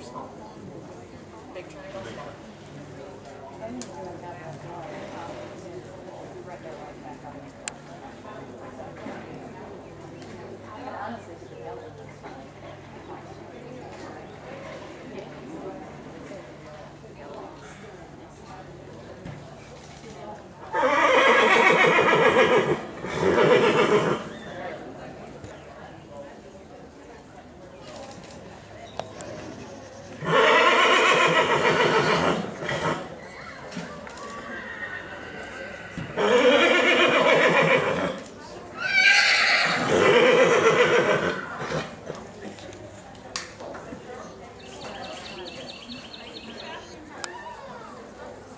or small? Big triangle?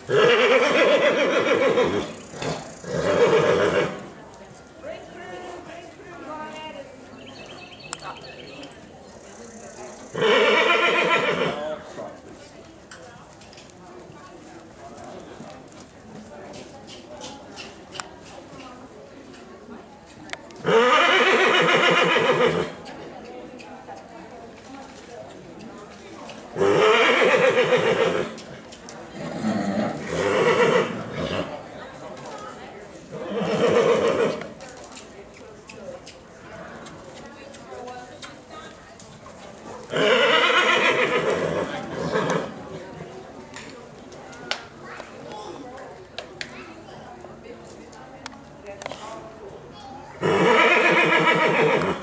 Ha ha ha! you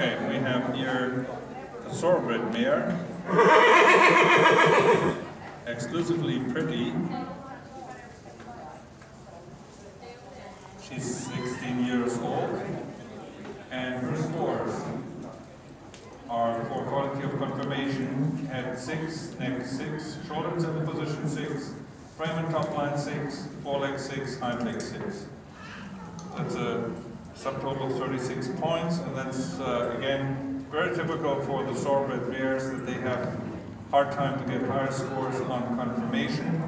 Okay, we have here a Sorbet mare. Exclusively pretty. She's 16 years old. And her scores are for quality of confirmation, head 6, neck 6, shoulder and center position 6, frame and top line 6, foreleg 6, hind leg 6. That's a subtotal 36 points, and that's, uh, again, very typical for the sorbet mares that they have hard time to get higher scores on confirmation.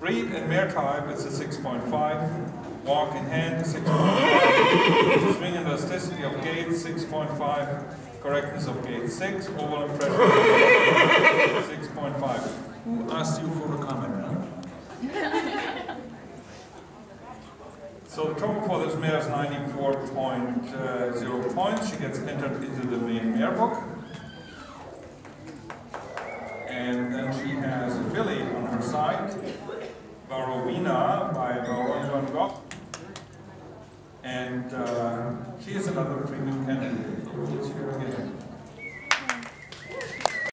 Breed and mare type, it's a 6.5. Walk in hand, 6.5. Swing and elasticity of gait, 6.5. Correctness of gait, 6. Overall impression, 6.5. Who asked you for a comment, huh? So the total for this mare is 94.0 points. She gets entered into the main mare book. And then she has a filly on her side, Barovina by Baron van Gogh. And uh, she is another premium candidate.